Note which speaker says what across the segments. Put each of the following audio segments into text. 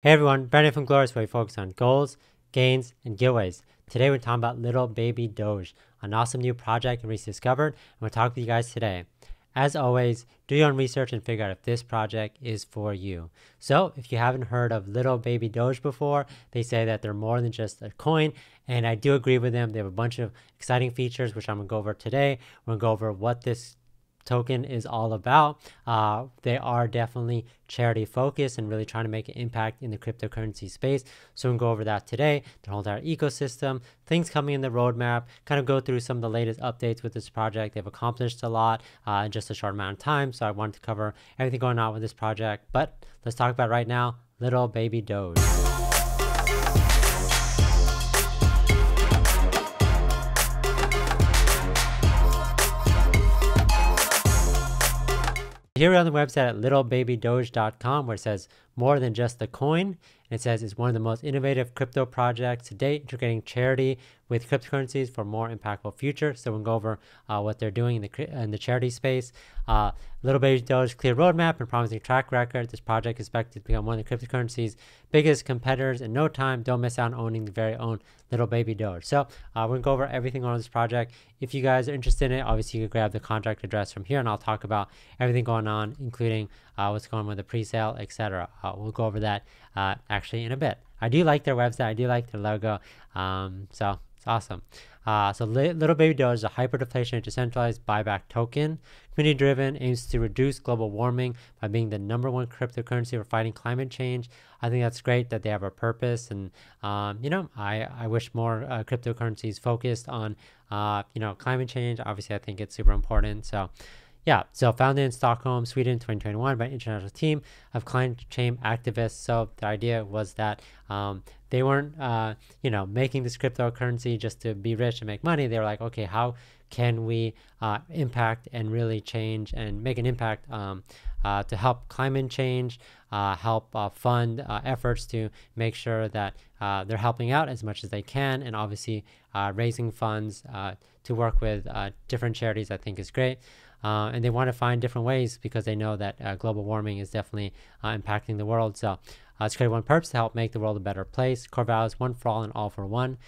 Speaker 1: Hey everyone, Brandon from Goalorious, where we focus on goals, gains, and giveaways. Today we're talking about Little Baby Doge, an awesome new project we discovered, and we'll talk with you guys today. As always, do your own research and figure out if this project is for you. So, if you haven't heard of Little Baby Doge before, they say that they're more than just a coin, and I do agree with them. They have a bunch of exciting features, which I'm gonna go over today. We're gonna go over what this token is all about. Uh, they are definitely charity focused and really trying to make an impact in the cryptocurrency space. So we'll go over that today, the whole entire ecosystem, things coming in the roadmap, kind of go through some of the latest updates with this project. They've accomplished a lot uh, in just a short amount of time. So I wanted to cover everything going on with this project. But let's talk about right now, Little Baby Doge. Here on the website at littlebabydoge.com where it says more than just the coin. And it says it's one of the most innovative crypto projects to date, integrating charity with cryptocurrencies for more impactful future. So we'll go over uh, what they're doing in the, in the charity space. Uh, Little Baby Doge clear roadmap and promising track record. This project is expected to become one of the cryptocurrency's biggest competitors in no time. Don't miss out on owning the very own Little Baby Doge. So uh, we're to go over everything on this project. If you guys are interested in it, obviously you can grab the contract address from here and I'll talk about everything going on, including uh, what's going on with the pre-sale, etc. Uh, we'll go over that uh, actually in a bit. I do like their website. I do like their logo. Um, so it's awesome. Uh, so Little Baby Doge is a hyperdeflationary decentralized buyback token. Community driven, aims to reduce global warming by being the number one cryptocurrency for fighting climate change. I think that's great that they have a purpose, and um, you know, I, I wish more uh, cryptocurrencies focused on uh, you know climate change. Obviously, I think it's super important. So yeah, so founded in Stockholm, Sweden, 2021 by an international team of climate change activists. So the idea was that um, they weren't, uh, you know, making this cryptocurrency just to be rich and make money. They were like, okay, how can we uh, impact and really change and make an impact um, uh, to help climate change, uh, help uh, fund uh, efforts to make sure that uh, they're helping out as much as they can, and obviously raising funds to work with different charities, I think is great. Uh, and they want to find different ways because they know that uh, global warming is definitely uh, impacting the world. So it's created one purpose to help make the world a better place. Core values, one for all and all for one.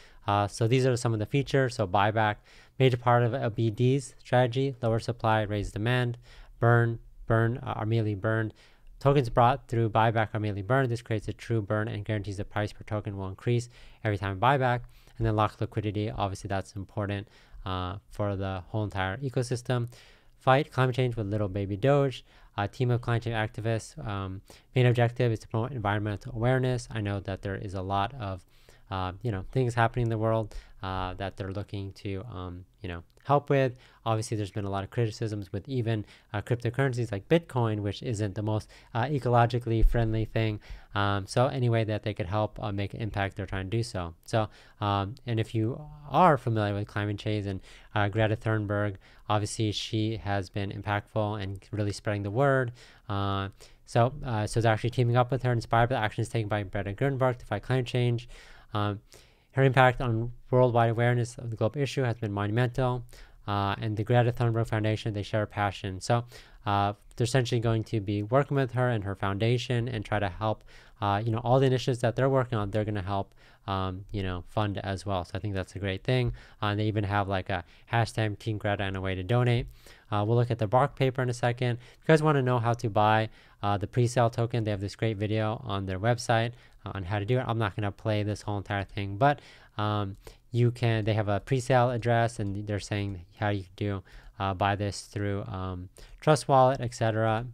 Speaker 1: So these are some of the features. So buyback, major part of LBD's strategy, lower supply, raise demand, burn, burn uh, are merely burned. Tokens brought through buyback are merely burned. This creates a true burn and guarantees the price per token will increase every time buyback. And then lock liquidity, obviously that's important uh, for the whole entire ecosystem fight climate change with Little Baby Doge. A team of climate change activists. Um, main objective is to promote environmental awareness. I know that there is a lot of uh, you know things happening in the world uh, that they're looking to um, you know help with. Obviously, there's been a lot of criticisms with even uh, cryptocurrencies like Bitcoin, which isn't the most uh, ecologically friendly thing. Um, so any way that they could help uh, make an impact, they're trying to do so. So um, and if you are familiar with climate change and uh, Greta Thunberg, obviously she has been impactful and really spreading the word. so, uh, so they're actually teaming up with her, inspired by the actions taken by Greta Thunberg to fight climate change. Um, her impact on worldwide awareness of the global issue has been monumental, uh, and the Greta Thunberg Foundation, they share a passion. So uh, they're essentially going to be working with her and her foundation and try to help, uh, you know, all the initiatives that they're working on, they're going to help, um, you know, fund as well. So I think that's a great thing. Uh, and they even have like a hashtag Team Greta and a way to donate. Uh, we'll look at the bark paper in a second. If you guys want to know how to buy uh, the pre-sale token, they have this great video on their website on how to do it. I'm not going to play this whole entire thing, but um, you can, they have a pre-sale address and they're saying how you do uh, buy this through um, Trust Wallet, etc.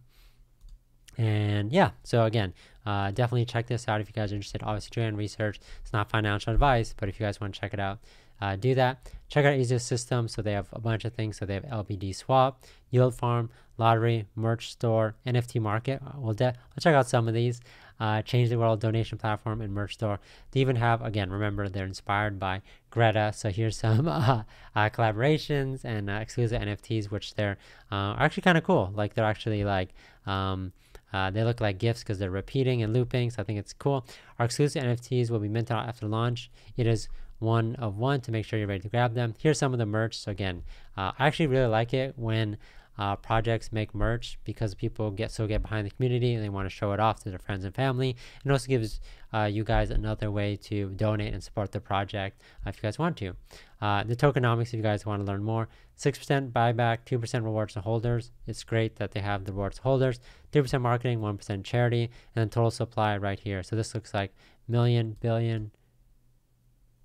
Speaker 1: And yeah, so again, uh, definitely check this out if you guys are interested. Obviously, doing research. It's not financial advice, but if you guys want to check it out, uh, do that. Check out Ecosystem. So they have a bunch of things. So they have LBD Swap, Yield Farm, Lottery, Merch Store, NFT Market. Uh, we'll, de- we'll check out some of these. Uh, Change the World donation platform and merch store. They even have, again, remember they're inspired by Greta. So here's some uh, uh, collaborations and uh, exclusive NFTs, which they're uh, actually kind of cool. Like they're actually like, um, uh, they look like gifts because they're repeating and looping. So I think it's cool. Our exclusive NFTs will be minted out after launch. It is one of one to make sure you're ready to grab them. Here's some of the merch. So again, I actually really like it when uh, projects make merch because people get so get behind the community and they want to show it off to their friends and family. And also gives uh, you guys another way to donate and support the project uh, if you guys want to. Uh, the tokenomics, if you guys want to learn more, 6% buyback, 2% rewards to holders. It's great that they have the rewards to holders, 3% marketing, 1% charity, and then total supply right here. So this looks like million, billion,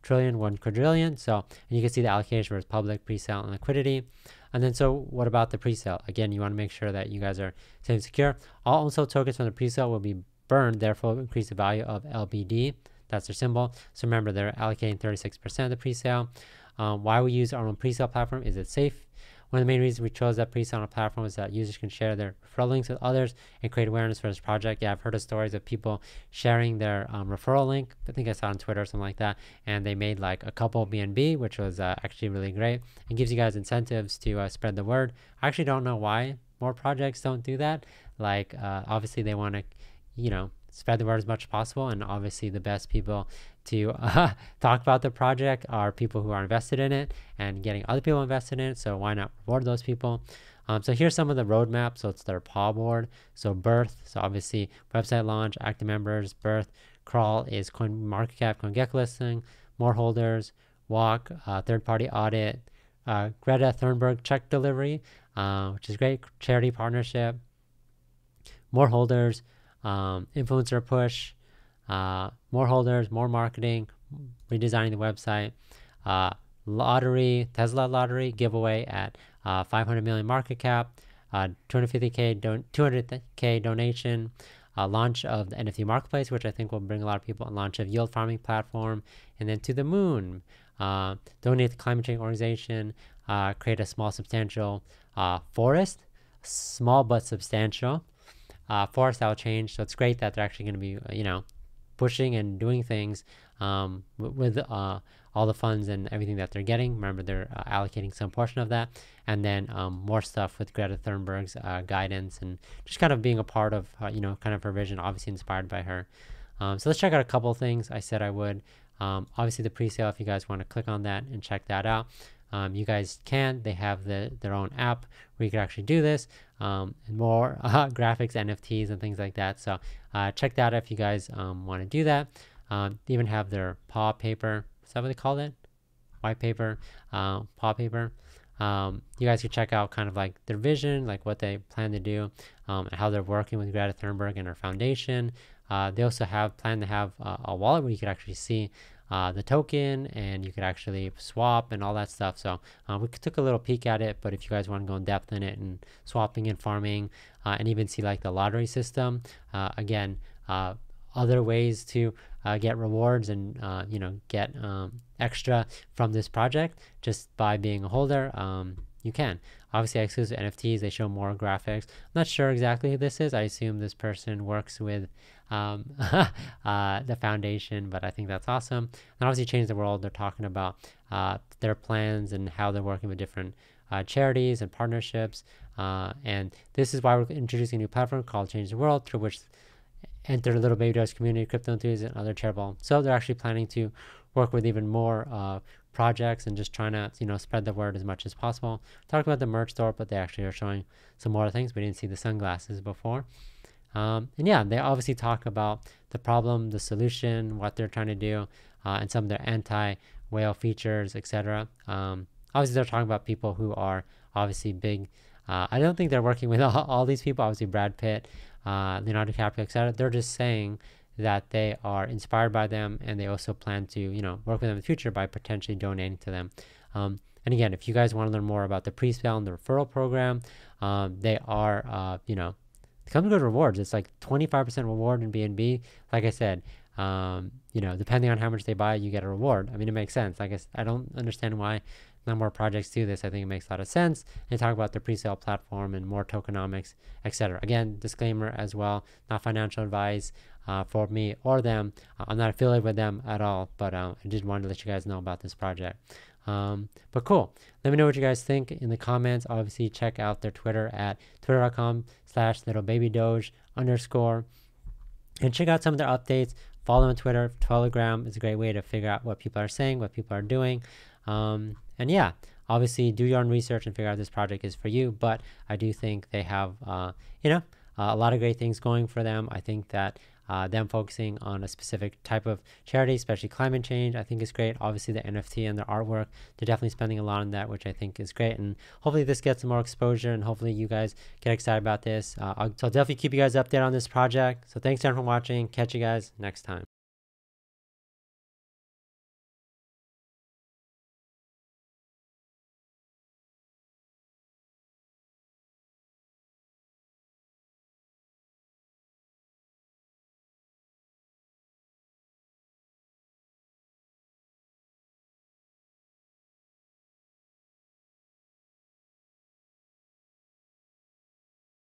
Speaker 1: trillion, one quadrillion. So and you can see the allocation for public, pre-sale, and liquidity. And then so what about the pre-sale? Again, you want to make sure that you guys are safe and secure. All unsold tokens from the pre-sale will be burned, therefore increase the value of LBD. That's their symbol. So remember, they're allocating 36% of the pre-sale. Um, why we use our own pre-sale platform is it safe? One of the main reasons we chose that pre-sale on platform is that users can share their referral links with others and create awareness for this project. Yeah, I've heard of stories of people sharing their um, referral link. I think I saw on Twitter or something like that, and they made like a couple BNB, which was uh, actually really great. It gives you guys incentives to uh, spread the word. I actually don't know why more projects don't do that. Like, uh, obviously, they want to, you know, spread the word as much as possible. And obviously, the best people to uh, talk about the project are people who are invested in it and getting other people invested in it. So why not reward those people? Um, so here's some of the roadmap. So it's their paw board. So birth. So obviously website launch, active members, birth, crawl is coin market cap, CoinGecko listing, more holders, walk, uh, third party audit, uh, Greta Thunberg check delivery, uh, which is great, charity partnership, more holders, um, influencer push, uh, more holders, more marketing, redesigning the website, uh, lottery, Tesla lottery giveaway at uh, 500 million market cap, 250k uh, don- 200k donation, uh, launch of the NFT marketplace, which I think will bring a lot of people, launch of yield farming platform, and then to the moon, uh, donate to climate change organization, create a small substantial forest, small but substantial uh, forest that will change. So it's great that they're actually going to be, you know, pushing and doing things um, with uh, all the funds and everything that they're getting. Remember, they're uh, allocating some portion of that, and then um, more stuff with Greta Thunberg's uh, guidance and just kind of being a part of, uh, you know, kind of her vision, obviously inspired by her. Um, so let's check out a couple things I said I would. Um, obviously, the pre-sale, if you guys want to click on that and check that out. Um, you guys can. They have the, their own app where you can actually do this um, and more uh, graphics, NFTs, and things like that. So uh, check that out if you guys um, want to do that. Um, they even have their paw paper. Is that what they call it? White paper, uh, paw paper. Um, you guys can check out kind of like their vision, like what they plan to do, um, and how they're working with Greta Thunberg and her foundation. Uh, they also have plan to have uh, a wallet where you could actually see uh, the token and you could actually swap and all that stuff. So uh, we took a little peek at it, but if you guys want to go in depth in it and swapping and farming uh, and even see like the lottery system, uh, again, uh, other ways to uh, get rewards and you know get um, extra from this project just by being a holder. Um, you can. Obviously, exclusive NFTs, they show more graphics. I'm not sure exactly who this is. I assume this person works with um, uh, the foundation, but I think that's awesome. And obviously, Change the World, they're talking about uh, their plans and how they're working with different uh, charities and partnerships. Uh, and this is why we're introducing a new platform called Change the World, through which enter Little Baby Doge community, crypto enthusiasts, and other charitable. So they're actually planning to work with even more uh, projects and just trying to you know spread the word as much as possible. Talked about the merch store, but they actually are showing some more things. We didn't see the sunglasses before. Um, and yeah, they obviously talk about the problem, the solution, what they're trying to do, uh, and some of their anti-whale features, etc. Um, obviously, they're talking about people who are obviously big. Uh, I don't think they're working with all, all these people. Obviously, Brad Pitt, uh, Leonardo DiCaprio, etc. They're just saying that they are inspired by them and they also plan to you know work with them in the future by potentially donating to them. Um, and again if you guys want to learn more about the pre-sale and the referral program um, they are uh, you know come good rewards. It's like 25% reward in bnb like i said um, you know depending on how much they buy you get a reward. I mean it makes sense. I guess i don't understand why not more projects do this. I think it makes a lot of sense. They talk about the pre-sale platform and more tokenomics, etc. Again, disclaimer as well, not financial advice uh, for me or them. Uh, I'm not affiliated with them at all, but uh, I just wanted to let you guys know about this project. Um, but cool. Let me know what you guys think in the comments. Obviously, check out their Twitter at twitter.com slash little baby doge underscore. And check out some of their updates. Follow them on Twitter. Telegram is a great way to figure out what people are saying, what people are doing. Um, and yeah, obviously do your own research and figure out if this project is for you. But I do think they have, uh, you know, uh, a lot of great things going for them. I think that uh, them focusing on a specific type of charity, especially climate change, I think is great. Obviously, the NFT and their artwork, they're definitely spending a lot on that, which I think is great. And hopefully, this gets more exposure, and hopefully, you guys get excited about this. Uh, I'll, so I'll definitely keep you guys updated on this project. So thanks, everyone, for watching. Catch you guys next time.